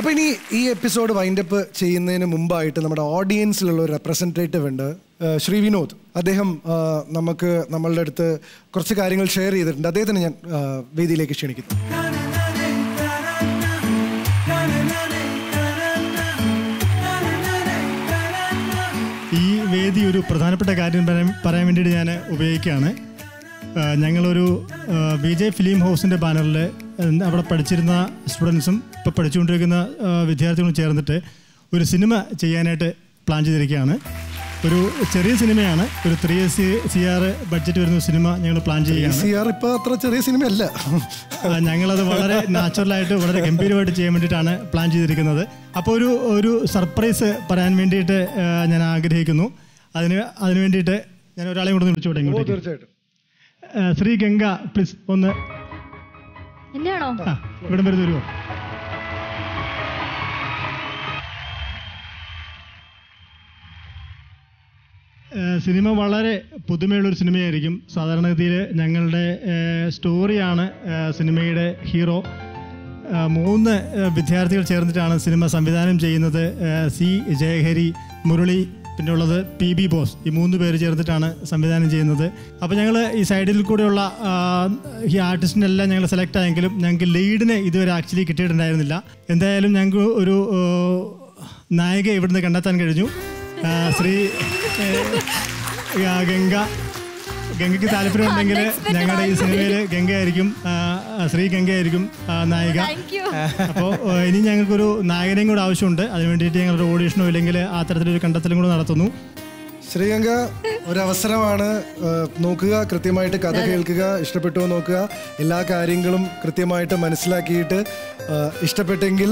അപ്പൊ ഇനി ഈ എപ്പിസോഡ് വൈൻഡപ്പ് ചെയ്യുന്നതിന് മുമ്പായിട്ട് നമ്മുടെ ഓഡിയൻസിലുള്ള ഒരു റെപ്രസെന്റേറ്റീവ് ഉണ്ട് ശ്രീ വിനോദ്. അദ്ദേഹം നമുക്ക് നമ്മളുടെ അടുത്ത് കുറച്ച് കാര്യങ്ങൾ ഷെയർ ചെയ്തിട്ടുണ്ട്. അദ്ദേഹത്തിന് ഞാൻ വേദിയിലേക്ക് ക്ഷണിക്കുന്നു. ഈ വേദി ഒരു പ്രധാനപ്പെട്ട കാര്യം പറയാൻ പറയാൻ വേണ്ടിയിട്ട് ഞാൻ ഉപയോഗിക്കുകയാണ്. ഞങ്ങളൊരു വിജയ് ഫിലിം ഹൗസിന്റെ ബാനറിൽ അവിടെ പഠിച്ചിരുന്ന സ്റ്റുഡൻസും ഇപ്പോൾ പഠിച്ചുകൊണ്ടിരിക്കുന്ന വിദ്യാർത്ഥികളും ചേർന്നിട്ട് ഒരു സിനിമ ചെയ്യാനായിട്ട് പ്ലാൻ ചെയ്തിരിക്കുകയാണ്. ഒരു ചെറിയ സിനിമയാണ്. ഒരു three C C R budget വരുന്ന സിനിമ ഞങ്ങൾ പ്ലാൻ ചെയ്യുകയാണ് സി ആർ ഇപ്പോൾ അത്ര ചെറിയ സിനിമയല്ല. ഞങ്ങളത് വളരെ നാച്ചുറലായിട്ട് വളരെ ഗംഭീരമായിട്ട് ചെയ്യാൻ വേണ്ടിയിട്ടാണ് പ്ലാൻ ചെയ്തിരിക്കുന്നത്. അപ്പോൾ ഒരു ഒരു സർപ്രൈസ് പറയാൻ വേണ്ടിയിട്ട് ഞാൻ ആഗ്രഹിക്കുന്നു. അതിന് അതിന് വേണ്ടിയിട്ട് ഞാൻ ഒരാളെ കൂടെ വിളിച്ചു തുടങ്ങി തീർച്ചയായിട്ടും. ശ്രീ ഗംഗ പ്ലീസ് ഒന്ന് എന്നെയാണോ ഇവിടം വരെ സിനിമ വളരെ പുതുമയുള്ളൊരു സിനിമയായിരിക്കും. സാധാരണഗതിയിൽ ഞങ്ങളുടെ സ്റ്റോറിയാണ് സിനിമയുടെ ഹീറോ. മൂന്ന് വിദ്യാർത്ഥികൾ ചേർന്നിട്ടാണ് സിനിമ സംവിധാനം ചെയ്യുന്നത്. സി ജയഹരി മുരളി പിന്നെ ഉള്ളത് പി ബി ബോസ്. ഈ മൂന്ന് പേര് ചേർന്നിട്ടാണ് സംവിധാനം ചെയ്യുന്നത്. അപ്പോൾ ഞങ്ങൾ ഈ സൈഡിൽ കൂടെയുള്ള ഈ ആർട്ടിസ്റ്റിനെല്ലാം ഞങ്ങൾ സെലക്ട് ആയെങ്കിലും ഞങ്ങൾക്ക് ലീഡിനെ ഇതുവരെ ആക്ച്വലി കിട്ടിയിട്ടുണ്ടായിരുന്നില്ല. എന്തായാലും ഞങ്ങൾക്ക് ഒരു നായിക ഇവിടുന്ന് കണ്ടെത്താൻ കഴിഞ്ഞു. ശ്രീ ഗംഗ ഗംഗയ്ക്ക് താല്പര്യം ഉണ്ടെങ്കിൽ ഞങ്ങളുടെ ഈ സിനിമയിൽ ഗംഗയായിരിക്കും ശ്രീ ഗംഗയായിരിക്കും നായിക. അപ്പോൾ ഇനി ഞങ്ങൾക്കൊരു നായകനെയും കൂടെ ആവശ്യമുണ്ട്. അതിന് വേണ്ടിയിട്ട് ഞങ്ങളുടെ ഓഡീഷനോ ഇല്ലെങ്കിൽ ആ തരത്തിലൊരു കണ്ടെത്തലും കൂടെ നടത്തുന്നു. ശ്രീഗംഗ ഒരു അവസരമാണ് നോക്കുക കൃത്യമായിട്ട് കഥ കേൾക്കുക ഇഷ്ടപ്പെട്ടോ നോക്കുക. എല്ലാ കാര്യങ്ങളും കൃത്യമായിട്ട് മനസ്സിലാക്കിയിട്ട് ഇഷ്ടപ്പെട്ടെങ്കിൽ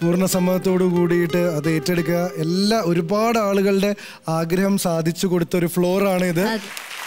പൂർണ സമ്മതത്തോടു കൂടിയിട്ട് അത് ഏറ്റെടുക്കുക. എല്ലാ ഒരുപാട് ആളുകളുടെ ആഗ്രഹം സാധിച്ചു കൊടുത്ത ഒരു ഫ്ലോറാണ് ഇത്